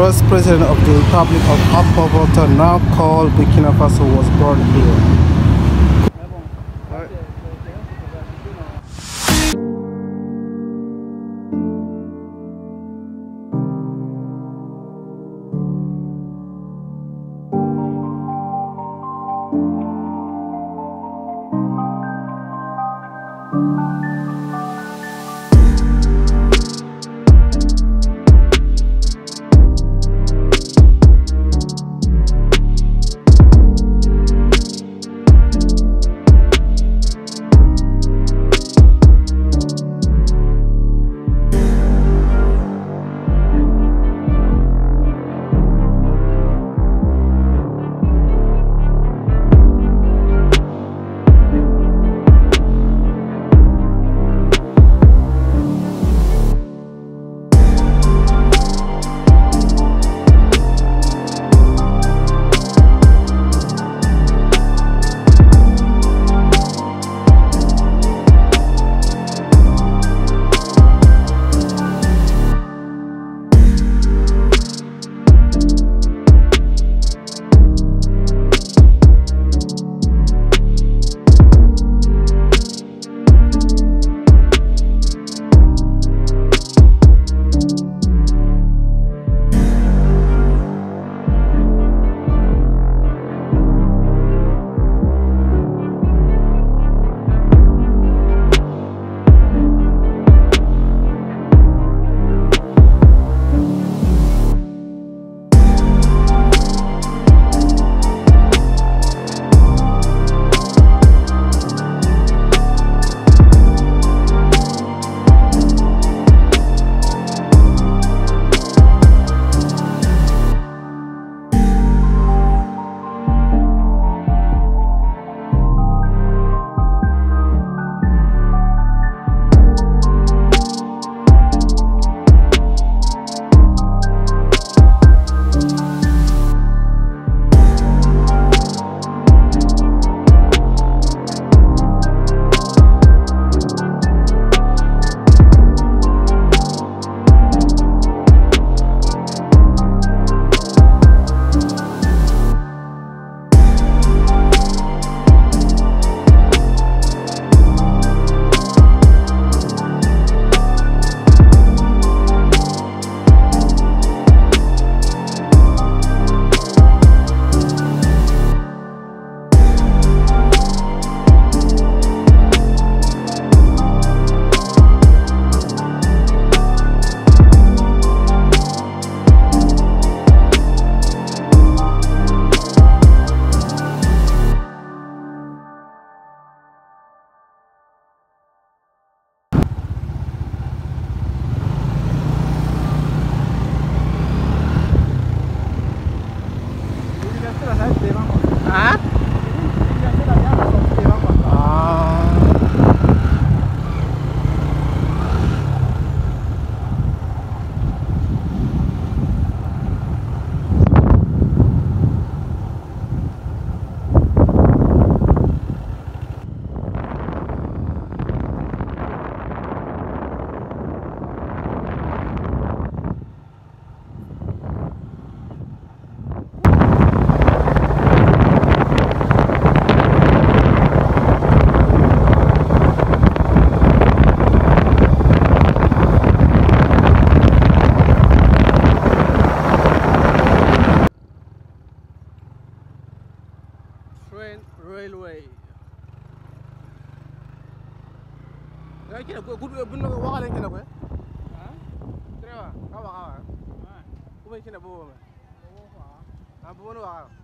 first president of the Republic of Upper Volta, now called Burkina Faso, was born here. Train railway. Nga kina ko gudu bunno ko wakale kina ko. Ha? Trewa, ka waka. Ha? Kuma kina bo ma. Bo fa. Ha bo no waka.